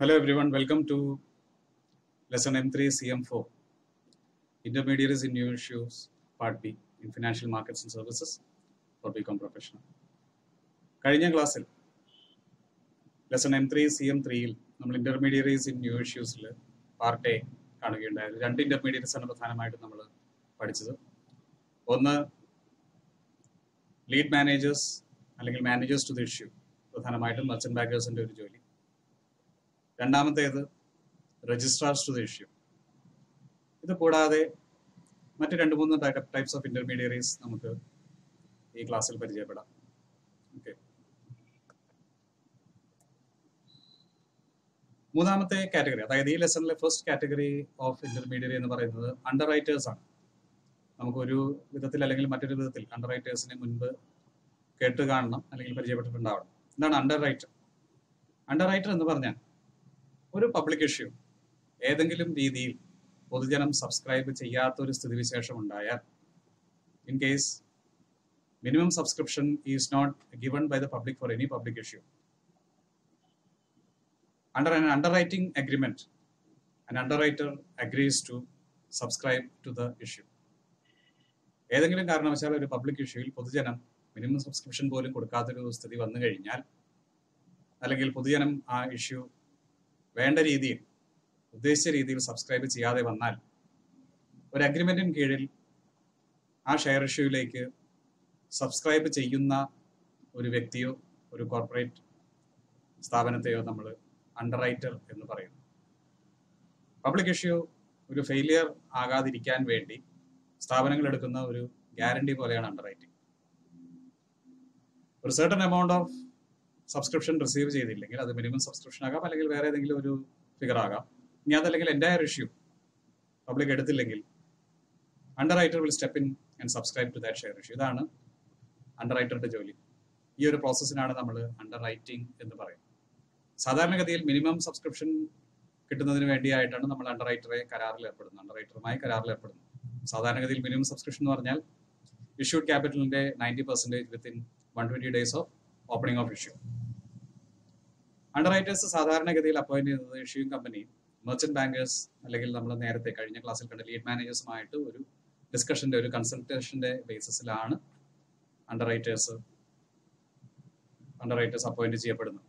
Hello everyone, welcome to lesson M3 CM4 Intermediaries in New Issues Part B in Financial Markets and Services for Become Professional. കഴിഞ്ഞ ക്ലാസ്സിൽ lesson M three C M ത്രീയിൽ നമ്മൾ intermediaries in new ഇഷ്യൂസിൽ part A കാണുകയുണ്ടായത്. രണ്ട് intermediates ആണ് പ്രധാനമായിട്ടും നമ്മൾ പഠിച്ചത്. ഒന്ന് ലീഡ് മാനേജേഴ്സ് അല്ലെങ്കിൽ മാനേജേഴ്സ് ടു ദി ഇഷ്യൂ പ്രധാനമായിട്ടും മർച്ചന്റ് ബാങ്കേഴ്സിന്റെ ഒരു ജോലി. രണ്ടാമത്തേത് രജിസ്ട്രാർസ് ടു ദി ഇഷ്യൂ ഇത് കൂടാതെ മറ്റ് രണ്ട് മൂന്ന് ടൈപ്സ് ഓഫ് ഇന്റർമീഡിയറീസ് നമുക്ക് ഈ ക്ലാസ്സിൽ പരിചയപ്പെടാം. ഓക്കെ മൂന്നാമത്തെ കാറ്റഗറി അതായത് ഈ ലെസണിലെ ഫസ്റ്റ് കാറ്റഗറി ഓഫ് ഇന്റർമീഡിയറി എന്ന് പറയുന്നത് അണ്ടർ റൈറ്റേഴ്സ് ആണ്. നമുക്കൊരു വിധത്തിൽ അല്ലെങ്കിൽ മറ്റൊരു വിധത്തിൽ അണ്ടർ റൈറ്റേഴ്സിനെ മുൻപ് കേട്ട് കാണണം അല്ലെങ്കിൽ പരിചയപ്പെട്ടിട്ടുണ്ടാവണം. എന്താണ് അണ്ടർ റൈറ്റർ അണ്ടർ റൈറ്റർ എന്ന് പറഞ്ഞാൽ ഒരു പബ്ലിക് ഇഷ്യൂ ഏതെങ്കിലും രീതിയിൽ പൊതുജനം സബ്സ്ക്രൈബ് ചെയ്യാത്ത ഒരു സ്ഥിതിവിശേഷം ഉണ്ടായാൽ in case minimum subscription is not given by the public for any public issue under an underwriting agreement, an underwriter agrees to subscribe to the issue. ഏതെങ്കിലും കാരണവശാൽ ഒരു പബ്ലിക് ഇഷ്യൂയിൽ പൊതുജനം മിനിമം സബ്സ്ക്രിപ്ഷൻ പോലും കൊടുക്കാത്തൊരു സ്ഥിതി വന്നു കഴിഞ്ഞാൽ അല്ലെങ്കിൽ പൊതുജനം ആ ഇഷ്യൂ വേണ്ട രീതിയിൽ ഉദ്ദേശിച്ച രീതിയിൽ സബ്സ്ക്രൈബ് ചെയ്യാതെ വന്നാൽ ഒരു അഗ്രിമെന്റിന് കീഴിൽ ആ ഷെയർ ഇഷ്യൂയിലേക്ക് സബ്സ്ക്രൈബ് ചെയ്യുന്ന ഒരു വ്യക്തിയോ ഒരു കോർപ്പറേറ്റ് സ്ഥാപനത്തെയോ നമ്മൾ അണ്ടർറൈറ്റർ എന്ന് പറയുന്നു. പബ്ലിക് ഇഷ്യൂ ഒരു ഫെയിലിയർ ആകാതിരിക്കാൻ വേണ്ടി സ്ഥാപനങ്ങൾ എടുക്കുന്ന ഒരു ഗ്യാരണ്ടി പോലെയാണ് അണ്ടർ റൈറ്റിംഗ് ഒരു certain amount of subscription receive ചെയ്തില്ലെങ്കിൽ അത് മിനിമം സബ്സ്ക്രിപ്ഷൻ ആകാം അല്ലെങ്കിൽ വേറെ ഏതെങ്കിലും ഒരു ഫിഗർ ആകാം. ഇനി അതല്ലെങ്കിൽ entire issue public എടുത്തില്ലെങ്കിൽ underwriter will step in and subscribe to that share issue ഇതാണ് അണ്ടർ റൈറ്ററുടെ ജോലി. ഈ ഒരു പ്രോസസ്സിനാണ് നമ്മൾ അണ്ടർ റൈറ്റിംഗ് എന്ന് പറയുന്നത്. സാധാരണഗതിയിൽ മിനിമം സബ്സ്ക്രിപ്ഷൻ കിട്ടുന്നതിന് വേണ്ടിയായിട്ടാണ് നമ്മൾ അണ്ടർ റൈറ്ററെ കരാറിൽ ഏർപ്പെടുന്നത്. അണ്ടർ റൈറ്ററുമായി കരാറിൽ ഏർപ്പെടുന്നത്. സാധാരണഗതിയിൽ മിനിമം സബ്സ്ക്രിപ്ഷൻ എന്ന് പറഞ്ഞാൽ issued ക്യാപിറ്റലിന്റെ ninety percentage within one twenty days of opening of issue underwriters സാധാരണഗതിയിൽ അപ്പോയിന്റ് ചെയ്യുന്നത് ഇഷ്യൂയിങ് കമ്പനി മെർച്ചന്റ് ബാങ്കേഴ്സ് അല്ലെങ്കിൽ നമ്മൾ നേരത്തെ കഴിഞ്ഞ ക്ലാസ്സിൽ കണ്ട ലീഡ് മാനേജേഴ്സുമായിട്ട് ഒരു ഡിസ്കഷന്റെ ഒരു കൺസൾട്ടേഷന്റെ ബേസിസിലാണ് underwriters underwriters appoint ചെയ്യപ്പെടുന്നത്.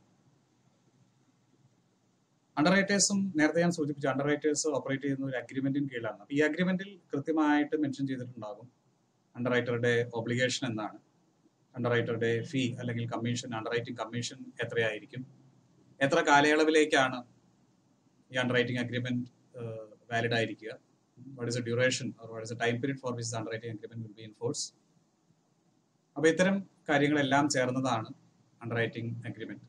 അണ്ടർ റൈറ്റേഴ്സും നേരത്തെ ഞാൻ സൂചിപ്പിച്ചു അണ്ടർ റൈറ്റേഴ്സ് ഓപ്പറേറ്റ് ചെയ്യുന്ന ഒരു അഗ്രിമെന്റിന് കീഴിലാണ്. അപ്പൊ ഈ അഗ്രിമെന്റിൽ കൃത്യമായിട്ട് മെൻഷൻ ചെയ്തിട്ടുണ്ടാകും അണ്ടർ റൈറ്ററുടെ ഒബ്ലിഗേഷൻ എന്താണ് അണ്ടർ റൈറ്ററുടെ ഫീ അല്ലെങ്കിൽ കമ്മീഷൻ അണ്ടർ റൈറ്റിംഗ് കമ്മീഷൻ എത്രയായിരിക്കും? എത്ര കാലയളവിലേക്കാണ് ഈ അണ്ടർ റൈറ്റിംഗ് അഗ്രിമെന്റ് വാലിഡ് ആയിരിക്കുക? What is a duration or what is a time period for which underwriting agreement will be in force അപ്പോൾ അപ്പൊ ഇത്തരം കാര്യങ്ങളെല്ലാം ചേർന്നതാണ് underwriting agreement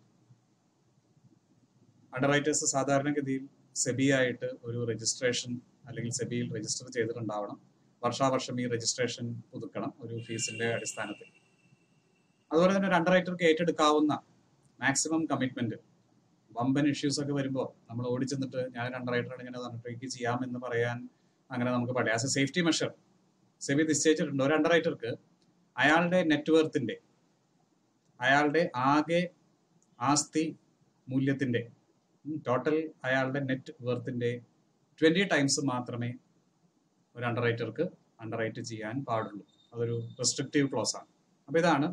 underwriters സാധാരണഗതിയിൽ സെബി ആയിട്ട് ഒരു രജിസ്ട്രേഷൻ അല്ലെങ്കിൽ സെബിയിൽ രജിസ്റ്റർ ചെയ്തിട്ടുണ്ടാവണം. വർഷാവർഷം ഈ രജിസ്ട്രേഷൻ പുതുക്കണം ഒരു ഫീസിന്റെ അടിസ്ഥാനത്തിൽ. അതുപോലെ തന്നെ ഒരു അണ്ടർ റൈറ്റർക്ക് ഏറ്റെടുക്കാവുന്ന മാക്സിമം കമ്മിറ്റ്മെന്റ് വമ്പൻ ഇഷ്യൂസ് ഒക്കെ വരുമ്പോൾ നമ്മൾ ഓടിച്ചെന്നിട്ട് ഞാൻ അണ്ടർ റൈറ്റർ ആണ് ഇങ്ങനെ അണ്ടർടേക്ക് ചെയ്യാമെന്ന് പറയാൻ അങ്ങനെ നമുക്ക് പറയാം as a safety measure SEBI നിശ്ചയിച്ചിട്ടുണ്ട്. ഒരു അണ്ടർറൈറ്റർക്ക് അയാളുടെ നെറ്റ്വർത്തിന്റെ അയാളുടെ ആകെ ആസ്തി മൂല്യത്തിന്റെ ടോട്ടൽ അയാളുടെ നെറ്റ് വർത്തിന്റെ ട്വന്റി ടൈംസ് മാത്രമേ ഒരു അണ്ടർ റൈറ്റർക്ക് അണ്ടർ റൈറ്റ് ചെയ്യാൻ പാടുള്ളൂ. അതൊരു റെസ്ട്രിക്റ്റീവ് ക്ലോസ് ആണ്. അപ്പൊ ഇതാണ്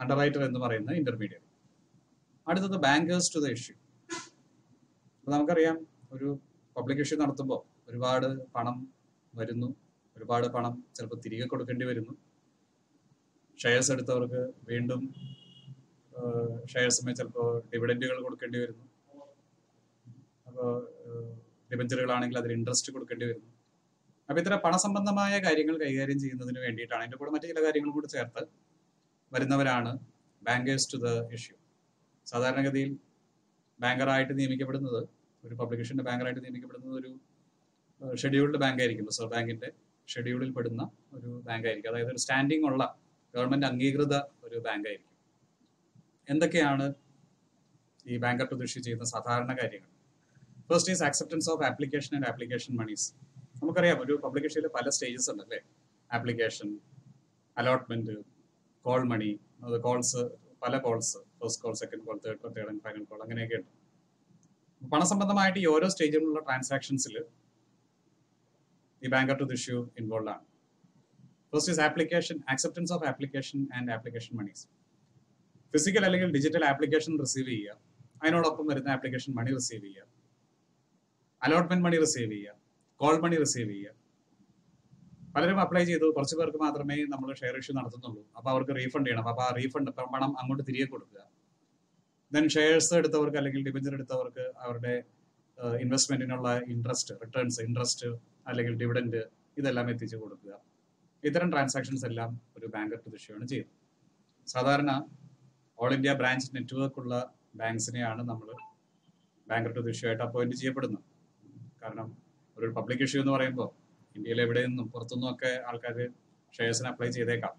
അണ്ടർ റൈറ്റർ എന്ന് പറയുന്ന ഇന്റർമീഡിയറ്റ് അടുത്തത് ബാങ്കേഴ്സ് ടു ദ ഇഷ്യൂ അപ്പൊ നമുക്കറിയാം ഒരു പബ്ലിക് ഇഷ്യൂ നടത്തുമ്പോൾ ഒരുപാട് പണം വരുന്നു. ഒരുപാട് പണം ചിലപ്പോൾ തിരികെ കൊടുക്കേണ്ടി വരുന്നു. ഷെയർസ് എടുത്തവർക്ക് വീണ്ടും ഷെയർസുമേ ചിലപ്പോൾ ഡിവിഡൻഡുകൾ കൊടുക്കേണ്ടി വരുന്നു. അപ്പോൾ ഡിബഞ്ചറുകളാണെങ്കിൽ അതിൽ ഇൻട്രസ്റ്റ് കൊടുക്കേണ്ടി വരുന്നു. അപ്പൊ ഇത്തരം പണസംബന്ധമായ കാര്യങ്ങൾ കൈകാര്യം ചെയ്യുന്നതിന് വേണ്ടിയിട്ടാണ്. അതിന്റെ കൂടെ മറ്റു ചില കാര്യങ്ങളും കൂടി ചേർത്ത് വരുന്നവരാണ് ബാങ്കേഴ്സ് ടു ദ ഇഷ്യൂ സാധാരണഗതിയിൽ ബാങ്കറായിട്ട് നിയമിക്കപ്പെടുന്നത് ഒരു പബ്ലിക്കേഷന്റെ ബാങ്കറായിട്ട് നിയമിക്കപ്പെടുന്നത് ഒരു ഷെഡ്യൂൾഡ് ബാങ്ക് ആയിരിക്കും. റിസർവ് ബാങ്കിന്റെ ഷെഡ്യൂളിൽ പെടുന്ന ഒരു ബാങ്ക് ആയിരിക്കും. അതായത് ഒരു സ്റ്റാൻഡിംഗ് ഉള്ള ഗവൺമെന്റ് അംഗീകൃത ഒരു ബാങ്ക് ആയിരിക്കും. എന്തൊക്കെയാണ് ഈ ബാങ്കർ ടു ചെയ്യുന്ന സാധാരണ കാര്യങ്ങൾ? First is acceptance of application and application monies നമുക്കറിയാം ഒരു പബ്ലിക്കേഷനിൽ പല സ്റ്റേജസ് ഉണ്ട് അല്ലേ? Application allotment call money calls പല calls first call second call third call third and final call അങ്ങനെയൊക്കെ ഉണ്ട്. പണസംബന്ധമായിട്ട് ഈ ഓരോ സ്റ്റേജിലുള്ള ട്രാൻസാക്ഷൻസിൽ ഈ ബാങ്കർ ടു ഇഷ്യൂ ഇൻവോൾവ് ആണ്. First is application acceptance of application and application monies physical അല്ലെങ്കിൽ ഡിജിറ്റൽ ആപ്ലിക്കേഷൻ റിസീവ് ചെയ്യുക. അതിനോടൊപ്പം വരുന്ന ആപ്ലിക്കേഷൻ മണി റിസീവ് ചെയ്യുക. അലോട്ട്മെന്റ് മണി റിസീവ് ചെയ്യുക. കോൾ മണി റിസീവ് ചെയ്യുക. പലരും അപ്ലൈ ചെയ്തു. കുറച്ച് പേർക്ക് മാത്രമേ നമ്മൾ ഷെയർ ഇഷ്യൂ നടത്തുന്നുള്ളൂ. അപ്പോൾ അവർക്ക് റീഫണ്ട് ചെയ്യണം. അപ്പോൾ ആ റീഫണ്ട് പണം അങ്ങോട്ട് തിരികെ കൊടുക്കുക. ദെൻ ഷെയർസ് എടുത്തവർക്ക് അല്ലെങ്കിൽ ഡിബഞ്ചർ എടുത്തവർക്ക് അവരുടെ ഇൻവെസ്റ്റ്മെന്റിനുള്ള ഇൻട്രസ്റ്റ് റിട്ടേൺസ് ഇൻട്രസ്റ്റ് അല്ലെങ്കിൽ ഡിവിഡൻഡ് ഇതെല്ലാം എത്തിച്ചു കൊടുക്കുക. ഇത്തരം ട്രാൻസാക്ഷൻസ് എല്ലാം ഒരു ബാങ്കർ ആണ് ചെയ്യുന്നത്. സാധാരണ ഓൾ ഇന്ത്യ ബ്രാഞ്ച് നെറ്റ്വർക്ക് ഉള്ള ബാങ്ക്സിനെയാണ് നമ്മൾ ബാങ്കർ ടു ആയിട്ട് അപ്പോയിന്റ് ചെയ്യപ്പെടുന്നത്. കാരണം ഒരു പബ്ലിക് ഇഷ്യൂ എന്ന് പറയുമ്പോൾ ഇന്ത്യയിൽ എവിടെ നിന്നും പുറത്തുനിന്നും ഒക്കെ ആൾക്കാർ ഷെയർസിന് അപ്ലൈ ചെയ്തേക്കാം.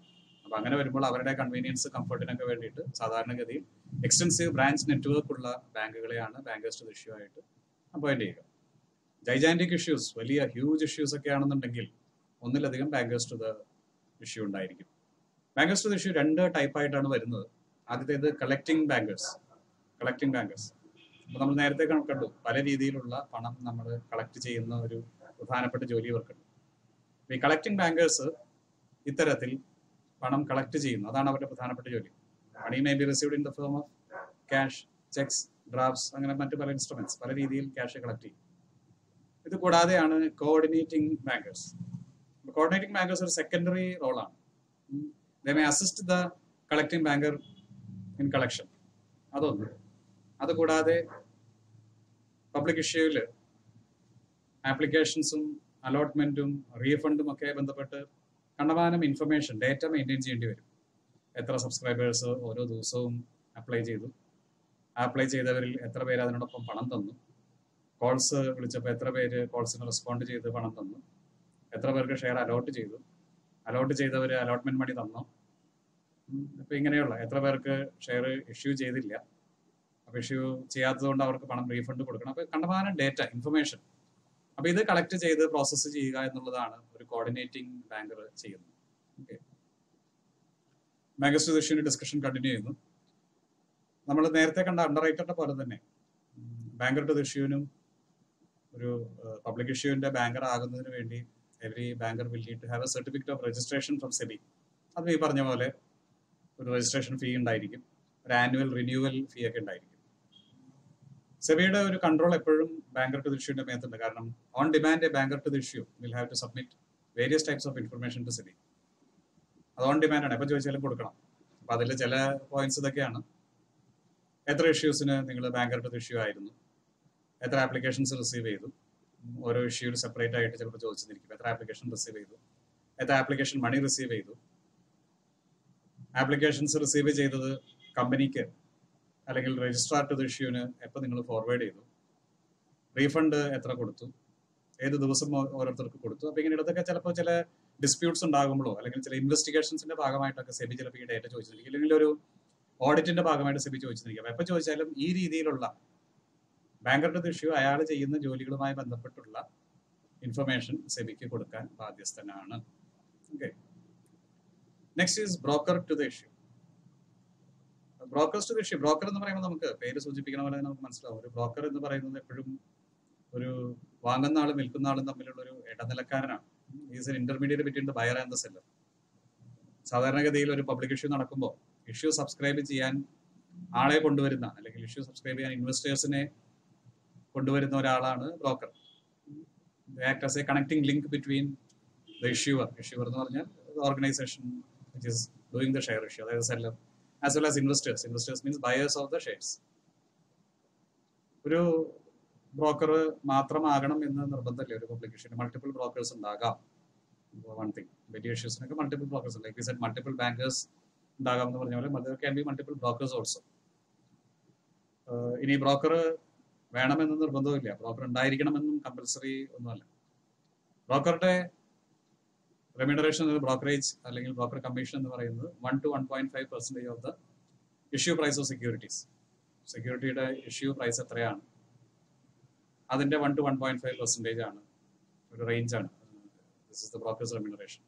അപ്പൊ അങ്ങനെ വരുമ്പോൾ അവരുടെ കൺവീനിയൻസ് കംഫർട്ടിനൊക്കെ വേണ്ടിയിട്ട് സാധാരണഗതിയിൽ എക്സ്റ്റൻസീവ് ബ്രാഞ്ച് നെറ്റ്വർക്ക് ഉള്ള ബാങ്കുകളെയാണ് ബാങ്കേഴ്സ് ടു ഇഷ്യൂ ആയിട്ട് അപ്പോയിന്റ് ചെയ്യുക. ജൈജാന്റിക് ഇഷ്യൂസ് വലിയ ഹ്യൂജ് ഇഷ്യൂസ് ഒക്കെ ആണെന്നുണ്ടെങ്കിൽ ഒന്നിലധികം ബാങ്കേഴ്സ് ടു ദ ഇഷ്യൂ ഉണ്ടായിരിക്കും. ബാങ്കേഴ്സ് ടു ഇഷ്യൂ രണ്ട് ടൈപ്പായിട്ടാണ് വരുന്നത്. ആദ്യത്തേത് കളക്ടിങ് ബാങ്കേഴ്സ് കളക്ടിങ് ബാങ്കേഴ്സ് അപ്പൊ നമ്മൾ നേരത്തെ കണ്ടു പല രീതിയിലുള്ള പണം നമ്മൾ കളക്ട് ചെയ്യുന്ന ഒരു പ്രധാനപ്പെട്ട ജോലി ഇവർക്കുണ്ട്. ഈ കളക്ടിങ് ബാങ്കേഴ്സ് ഇത്തരത്തിൽ പണം കളക്ട് ചെയ്യുന്നു. അതാണ് അവരുടെ പ്രധാനപ്പെട്ട ജോലി. Money may be received in the form of cash cheques drafts അങ്ങനെ മറ്റു പല ഇൻസ്ട്രുമെന്റ്സ് പല രീതിയിൽ ക്യാഷ് കളക്ട് ചെയ്യും. ഇത് കൂടാതെയാണ് കോർഡിനേറ്റിംഗ് ബാങ്കേഴ്സ് കോർഡിനേറ്റിംഗ് ബാങ്കേഴ്സ് ഒരു സെക്കൻഡറി റോളാണ് they may assist the collecting banker in collection അതൊന്ന്. അതുകൂടാതെ പബ്ലിക് ഇഷ്യൂവിൽ ആപ്ലിക്കേഷൻസും അലോട്ട്മെന്റും റീഫണ്ടും ഒക്കെ ബന്ധപ്പെട്ട് കണ്ടമാനം ഇൻഫർമേഷൻ ഡേറ്റ മെയിന്റെയിൻ ചെയ്യേണ്ടി വരും. എത്ര സബ്സ്ക്രൈബേഴ്സ് ഓരോ ദിവസവും അപ്ലൈ ചെയ്തു. അപ്ലൈ ചെയ്തവരിൽ എത്ര പേര് അതിനോടൊപ്പം പണം തന്നു. കോൾസ് വിളിച്ചപ്പോൾ എത്ര പേര് കോൾസിന് റെസ്പോണ്ട് ചെയ്ത് പണം തന്നു. എത്ര പേർക്ക് ഷെയർ അലോട്ട് ചെയ്തു. അലോട്ട് ചെയ്തവർ അലോട്ട്മെന്റ് മണി തന്നോ? ഇപ്പം ഇങ്ങനെയുള്ള എത്ര പേർക്ക് ഷെയർ ഇഷ്യൂ ചെയ്തില്ല. അപ്പോൾ ഇഷ്യൂ ചെയ്യാത്തതുകൊണ്ട് അവർക്ക് പണം റീഫണ്ട് കൊടുക്കണം. അപ്പോൾ കണ്ടമാനം ഡേറ്റ ഇൻഫർമേഷൻ അപ്പോൾ ഇത് കളക്ട് ചെയ്ത് പ്രോസസ്സ് ചെയ്യുക എന്നുള്ളതാണ് ഒരു കോർഡിനേറ്റിംഗ് ബാങ്കർ ചെയ്യുന്നു. ഓക്കെ ഡിസ്കഷൻ കണ്ടിന്യൂ ചെയ്യുന്നു. നമ്മൾ നേരത്തെ കണ്ട അണ്ടർ റൈറ്ററിന്റെ പോലെ തന്നെ ബാങ്കർ ടു ഇഷ്യൂവിനും ഒരു പബ്ലിക് ഇഷ്യൂവിന്റെ ബാങ്കർ ആകുന്നതിന് വേണ്ടി every banker will need to have a certificate of registration from SEBI അത് ഈ പറഞ്ഞ പോലെ ഒരു രജിസ്ട്രേഷൻ ഫീ ഉണ്ടായിരിക്കും. ഒരു ആനുവൽ റിന്യൂവൽ ഫീ ഒക്കെ ഉണ്ടായിരിക്കും. സെബിയുടെ ഒരു കൺട്രോൾ എപ്പോഴും ബാങ്കർ ടു ഇഷ്യൂന്റെ മേത്തുണ്ട്. കാരണം on demand banker to issue will have to submit various types of information to SEBI അത് ഓൺ ആണ്. എപ്പോൾ ചോദിച്ചാലും കൊടുക്കണം. അപ്പൊ അതിൽ ചില പോയിന്റ്സ് ഇതൊക്കെയാണ്. എത്ര ഇഷ്യൂസിന് നിങ്ങൾ ബാങ്കർ ടു ഇഷ്യൂ ആയിരുന്നു? എത്ര ആപ്ലിക്കേഷൻസ് റിസീവ് ചെയ്തു? ഓരോ ഇഷ്യൂവിൽ സെപ്പറേറ്റ് ആയിട്ട് ചിലപ്പോൾ ചോദിച്ചിരിക്കും. എത്ര ആപ്ലിക്കേഷൻ റിസീവ് ചെയ്തു? എത്ര ആപ്ലിക്കേഷൻ മണി റിസീവ് ചെയ്തു? ആപ്ലിക്കേഷൻസ് റിസീവ് ചെയ്തത് കമ്പനിക്ക് അല്ലെങ്കിൽ രജിസ്ട്രാർ ടു ഇഷ്യൂവിന് എപ്പോൾ നിങ്ങൾ ഫോർവേഡ് ചെയ്തു? റീഫണ്ട് എത്ര കൊടുത്തു? ഏത് ദിവസം ഓരോരുത്തർക്ക് കൊടുത്തു. അപ്പൊ ഇങ്ങനെ ഇടത്തൊക്കെ ചിലപ്പോൾ ചില ഡിസ്പ്യൂട്ട്സ് ഉണ്ടാകുമ്പോഴോ അല്ലെങ്കിൽ ചില ഇൻവെസ്റ്റിഗേഷൻസിന്റെ ഭാഗമായിട്ടൊക്കെ സെബി ചിലപ്പോൾ ഈ ഡേറ്റ ചോദിച്ചിരിക്കും. അല്ലെങ്കിൽ ഒരു ഓഡിറ്റിന്റെ ഭാഗമായിട്ട് സെബി ചോദിച്ചിരിക്കും. അപ്പൊ എപ്പോൾ ചോദിച്ചാലും ഈ രീതിയിലുള്ള ബാങ്കറുടെ ഇഷ്യൂ അയാൾ ചെയ്യുന്ന ജോലികളുമായി ബന്ധപ്പെട്ടുള്ള ഇൻഫർമേഷൻ സെബിക്ക് കൊടുക്കാൻ ബാധ്യസ്ഥനാണ്. Okay next is broker to the issue brokers to the issue broker എന്ന് പറയുമ്പോൾ നമുക്ക് പേര് സൂചിപ്പിക്കണ പോലെ നമുക്ക് മനസ്സിലാവും. ഒരു ബ്രോക്കർ എന്ന് പറയുന്നത് എപ്പോഴും ഒരു വാങ്ങുന്ന ആളും വിൽക്കുന്ന ആളും തമ്മിലുള്ള ഒരു ഇടനിലക്കാരനാണ്. Is an intermediate between buyer and the seller സാധാരണഗതിയിൽ ഒരു പബ്ലിക് ഇഷ്യൂ നടക്കുമ്പോൾ ഇഷ്യൂ സബ്സ്ക്രൈബ് ചെയ്യാൻ ആളെ കൊണ്ടുവരുന്ന അല്ലെങ്കിൽ ഇഷ്യൂ സബ്സ്ക്രൈബ് ചെയ്യാൻ ഇൻവെസ്റ്റേഴ്സിനെ കൊണ്ടുവരുന്ന ഒരാളാണ് broker act as a connecting link between the issuer issuer എന്ന് പറഞ്ഞാൽ organisation doing the share issue അതായത് seller as well as investors investors means buyers of the shares ഒരു ബ്രോക്കർ മാത്രമാകണം എന്ന് നിർബന്ധമില്ല. ഒരു പബ്ലിക്കേഷൻ മൾട്ടിപ്പിൾ ബ്രോക്കേഴ്സ് ഉണ്ടാകാം. വൺ തിങ് വലിയ multiple brokers like set multiple bankers ഉണ്ടാകാം എന്ന് പറഞ്ഞ പോലെ there can be multiple brokers also ഇനി ബ്രോക്കർ വേണമെന്ന് നിർബന്ധമില്ല ബ്രോക്കർ ഉണ്ടായിരിക്കണമെന്നും കമ്പൽസറി ഒന്നുമല്ല. ബ്രോക്കറുടെ റെമ്യൂണറേഷൻ ബ്രോക്കറേജ് അല്ലെങ്കിൽ ബ്രോക്കർ കമ്മീഷൻ എന്ന് പറയുന്നത് one to one point five percentage of the issue price of securities സെക്യൂരിറ്റിയുടെ issue price എത്രയാണ്? അതിന്റെ one to one point five percentage ആണ്. ഒരു റേഞ്ച് ആണ്. ബ്രോക്കേഴ്സ് റെമ്യൂണറേഷൻ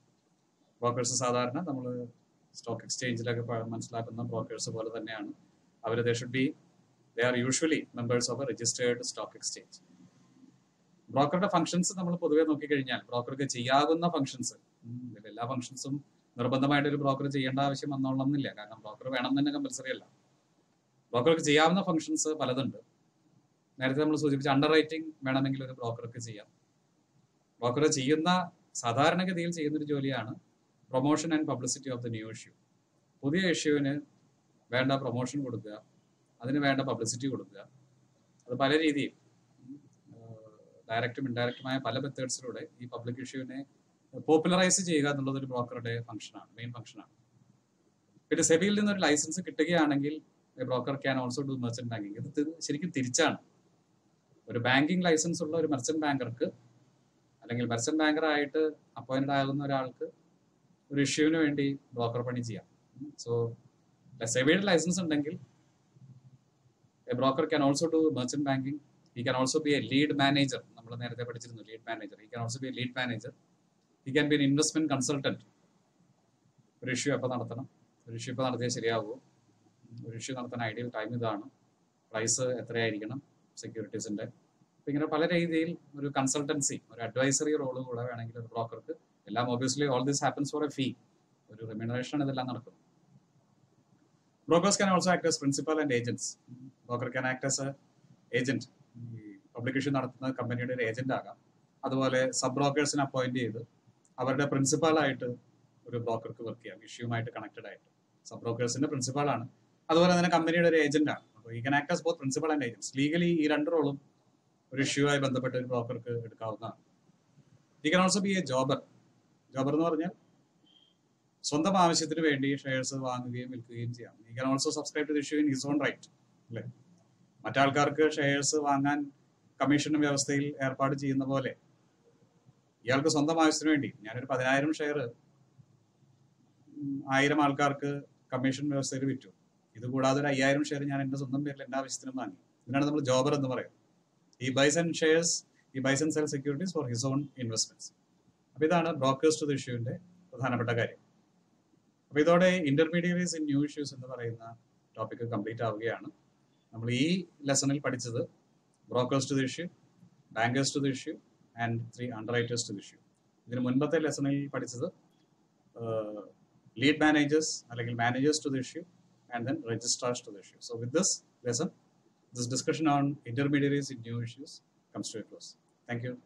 ബ്രോക്കേഴ്സ് സാധാരണ നമ്മൾ സ്റ്റോക്ക് എക്സ്ചേഞ്ചിലൊക്കെ മനസ്സിലാക്കുന്ന ബ്രോക്കേഴ്സ് പോലെ തന്നെയാണ്. അവർ they should be they are usually members of a registered stock exchange ബ്രോക്കറുടെ functions നമ്മൾ പൊതുവെ നോക്കിക്കഴിഞ്ഞാൽ ബ്രോക്കർക്ക് ചെയ്യാവുന്ന ഫംഗ്ഷൻസ് എല്ലാ ഫംഗ്ഷൻസും നിർബന്ധമായിട്ട് ഒരു ബ്രോക്കർ ചെയ്യേണ്ട ആവശ്യം വന്നോളണമെന്നില്ല കാരണം ബ്രോക്കർ വേണം തന്നെ കമ്പൽസറി അല്ല. ബ്രോക്കർക്ക് ചെയ്യാവുന്ന ഫംഗ്ഷൻസ് പലതുണ്ട്. നേരത്തെ നമ്മൾ സൂചിപ്പിച്ച അണ്ടർ റൈറ്റിംഗ് വേണമെങ്കിൽ ഒരു ബ്രോക്കർക്ക് ചെയ്യാം. ബ്രോക്കർ ചെയ്യുന്ന സാധാരണഗതിയിൽ ചെയ്യുന്ന ഒരു ജോലിയാണ് promotion and publicity of the new issue പുതിയ ഇഷ്യൂവിന് വേണ്ട പ്രൊമോഷൻ കൊടുക്കുക അതിന് വേണ്ട പബ്ലിസിറ്റി കൊടുക്കുക. അത് പല രീതിയിൽ ഡയറക്റ്റും ഇൻഡയറക്റ്റുമായ പല മെത്തേഡ്സിലൂടെ ഈ പബ്ലിക് ഇഷ്യൂവിനെ പോപ്പുലറൈസ് ചെയ്യുക എന്നുള്ളത് ഒരു ബ്രോക്കറുടെ ഫംഗ്ഷനാണ് മെയിൻ ഫംഗ്ഷനാണ് പിന്നെ സെബിയിൽ നിന്ന് ഒരു ലൈസൻസ് കിട്ടുകയാണെങ്കിൽ broker can also do merchant banking ഇത് ശരിക്കും തിരിച്ചാണ്. ഒരു ബാങ്കിങ് ലൈസൻസ് ഉള്ള ഒരു മെർച്ചന്റ് ബാങ്കർക്ക് അല്ലെങ്കിൽ മെർച്ചന്റ് ബാങ്കർ ആയിട്ട് അപ്പോയിന്റഡ് ആകുന്ന ഒരാൾക്ക് ഒരു ഇഷ്യൂവിന് വേണ്ടി ബ്രോക്കർ പണി ചെയ്യാം. സോ സെബിയുടെ ലൈസൻസ് ഉണ്ടെങ്കിൽ a broker can also do merchant banking. He can also be a lead manager. നമ്മൾ നേരത്തെ പഠിച്ചിരുന്നു lead manager. He can also be a lead manager. He can be an investment consultant. ഒരു issue എപ്പോൾ നടത്തണം? ഒരു issue ഇപ്പോൾ നടത്തിയാൽ ശരിയാവുമോ ഒരു ഇഷ്യൂ നടത്താൻ ഐഡിയൽ ടൈം ഇതാണ്. പ്രൈസ് എത്രയായിരിക്കണം? സെക്യൂരിറ്റീസിന്റെ ഇങ്ങനെ പല രീതിയിൽ ഒരു കൺസൾട്ടൻസി ഒരു അഡ്വൈസറി റോൾ കൂടെ വേണമെങ്കിൽ ഒരു ബ്രോക്കർക്ക് എല്ലാം obviously all this happens for a fee ഒരു റിമ്യൂണറേഷൻ ഇതെല്ലാം നടക്കും. Brokers can also act as principal and agents broker can act as agent public issue നടത്തുന്ന കമ്പനിയുടെ ഒരു ഏജന്റ് ആകാം. അതുപോലെ സബ് ബ്രോക്കേഴ്സിനെ അപ്പോയിന്റ് ചെയ്ത് അവരുടെ പ്രിൻസിപ്പാളായിട്ട് ഒരു ബ്രോക്കർക്ക് വർക്ക് ചെയ്യാം. ഇഷ്യൂമായിട്ട് കണക്റ്റഡ് ആയിട്ട്. സബ് ബ്രോക്കേഴ്സിന്റെ പ്രിൻസിപ്പാളാണ് അതുപോലെ തന്നെ കമ്പനിയുടെ ഒരു ഏജന്റ് ആണ്. He can act as both principal and agents legally ഈ രണ്ട് റോളും ഒരു ഇഷ്യൂ ആയി ബന്ധപ്പെട്ട് ഒരു ബ്രോക്കർക്ക് എടുക്കാവുന്നതാണ്. He can also be a jobber jobber എന്ന് പറഞ്ഞാൽ സ്വന്തം ആവശ്യത്തിന് വേണ്ടി ഷെയർസ് വാങ്ങുകയും വിൽക്കുകയും ചെയ്യാം. He can also subscribe to issue in his own right അല്ലേ? മറ്റാൾക്കാർക്ക് ഷെയർസ് വാങ്ങാൻ കമ്മീഷൻ വ്യവസ്ഥയിൽ ഏർപ്പാട് ചെയ്യുന്ന പോലെ ഇയാൾക്ക് സ്വന്തം ആവശ്യത്തിന് വേണ്ടി ഞാനൊരു പതിനായിരം ഷെയർ ആയിരം ആൾക്കാർക്ക് കമ്മീഷൻ വ്യവസ്ഥയിൽ വിറ്റു. ഇത് കൂടാതെ ഒരു അയ്യായിരം ഷെയർ ഞാൻ എന്റെ സ്വന്തം പേരിൽ എന്റെ ആവശ്യത്തിനും വാങ്ങി. ഇതിനാണ് നമ്മൾ ജോബർ എന്ന് പറയുന്നത്. He buys and shares he buys and sell securities for his own investments അപ്പൊ ഇതാണ് ബ്രോക്കേഴ്സ് ടു ഇഷ്യൂവിന്റെ പ്രധാനപ്പെട്ട കാര്യം. അപ്പൊ ഇതോടെ ഇന്റർമീഡിയറീസ് ഇൻ ന്യൂ ഇഷ്യൂസ് എന്ന് പറയുന്ന ടോപ്പിക് കംപ്ലീറ്റ് ആവുകയാണ്. നമ്മൾ ഈ ലെസണിൽ പഠിച്ചത് brokers to issue bankers to issue and three underwriters to issue ഇതിന് മുൻപത്തെ ലെസണിൽ പഠിച്ചത് ലീഡ് മാനേജേഴ്സ് അല്ലെങ്കിൽ managers to issue and then registrars to the issue. So with this lesson, this discussion on intermediaries in new issues comes to a close. Thank you.